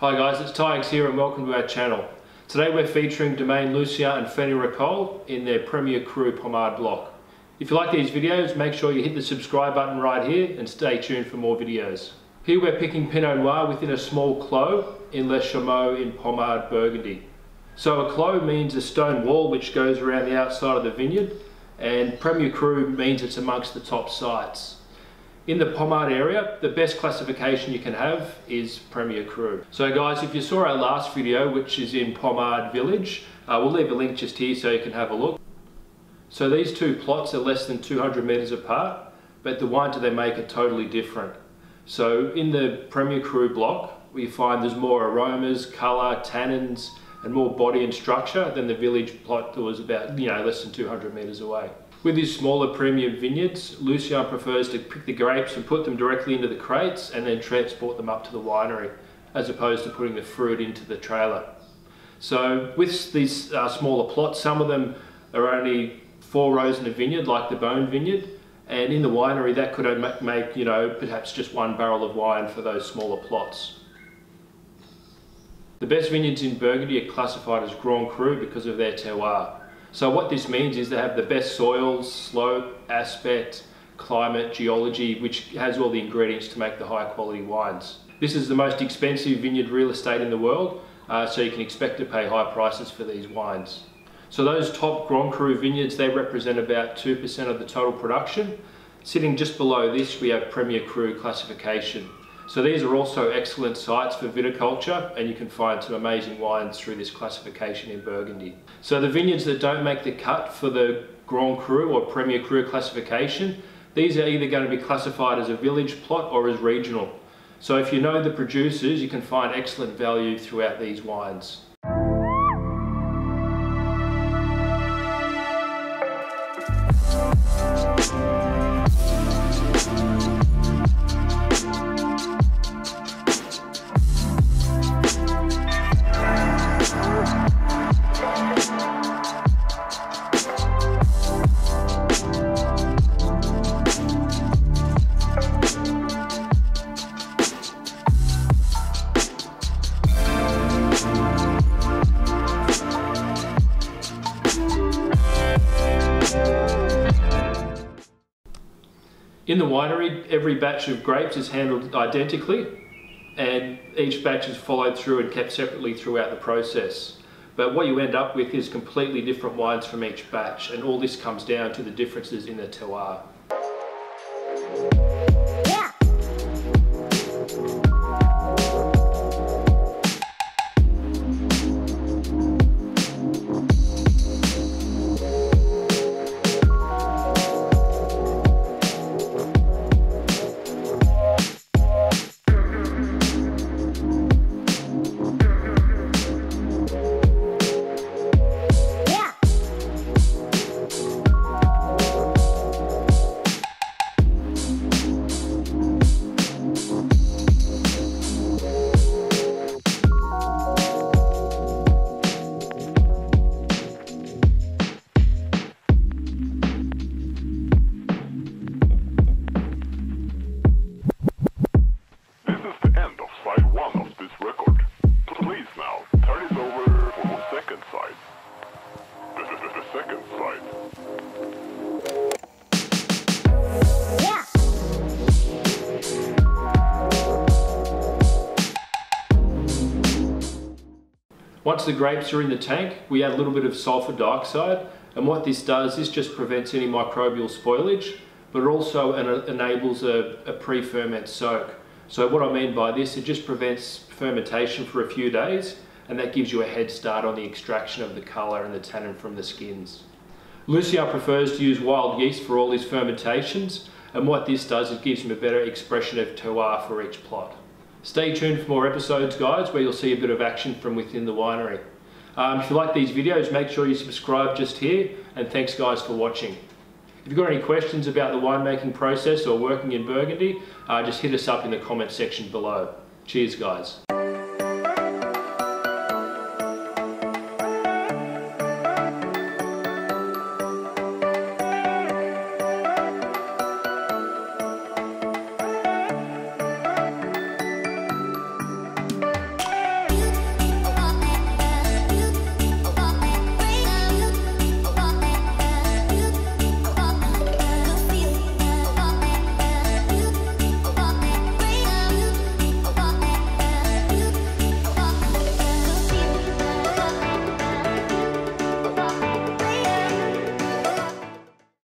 Hi guys, it's Tiges here and welcome to our channel. Today we're featuring Domaine Lucien and Fanny Rocault in their Premier Cru Pommard block. If you like these videos, make sure you hit the subscribe button right here and stay tuned for more videos. Here we're picking Pinot Noir within a small clos in Les Charmots in Pommard, Burgundy. So a clos means a stone wall which goes around the outside of the vineyard and Premier Cru means it's amongst the top sites. In the Pommard area, the best classification you can have is Premier Cru. So guys, if you saw our last video, which is in Pommard Village, uh, we'll leave a link just here so you can have a look. So these two plots are less than 200 metres apart, but the wines that they make are totally different. So in the Premier Cru block, we find there's more aromas, colour, tannins, and more body and structure than the village plot that was about, you know, less than 200 metres away. With his smaller premium vineyards, Lucien prefers to pick the grapes and put them directly into the crates and then transport them up to the winery, as opposed to putting the fruit into the trailer. So with these uh, smaller plots, some of them are only four rows in a vineyard, like the Beaune vineyard, and in the winery that could make, you know, perhaps just one barrel of wine for those smaller plots. The best vineyards in Burgundy are classified as Grand Cru because of their terroir. So what this means is they have the best soils, slope, aspect, climate, geology, which has all the ingredients to make the high quality wines. This is the most expensive vineyard real estate in the world, uh, so you can expect to pay high prices for these wines. So those top Grand Cru vineyards, they represent about 2% of the total production. Sitting just below this, we have Premier Cru classification. So these are also excellent sites for viticulture and you can find some amazing wines through this classification in Burgundy. So the vineyards that don't make the cut for the Grand Cru or Premier Cru classification, these are either going to be classified as a village plot or as regional. So if you know the producers, you can find excellent value throughout these wines. In the winery, every batch of grapes is handled identically and each batch is followed through and kept separately throughout the process. But what you end up with is completely different wines from each batch and all this comes down to the differences in the terroir. Once the grapes are in the tank, we add a little bit of sulfur dioxide. And what this does, is just prevents any microbial spoilage, but also enables a, a pre-ferment soak. So what I mean by this, it just prevents fermentation for a few days, and that gives you a head start on the extraction of the colour and the tannin from the skins. Lucien prefers to use wild yeast for all his fermentations, and what this does, it gives him a better expression of terroir for each plot. Stay tuned for more episodes, guys, where you'll see a bit of action from within the winery. Um, if you like these videos, make sure you subscribe just here, and thanks guys for watching. If you've got any questions about the winemaking process or working in Burgundy, uh, just hit us up in the comment section below. Cheers, guys.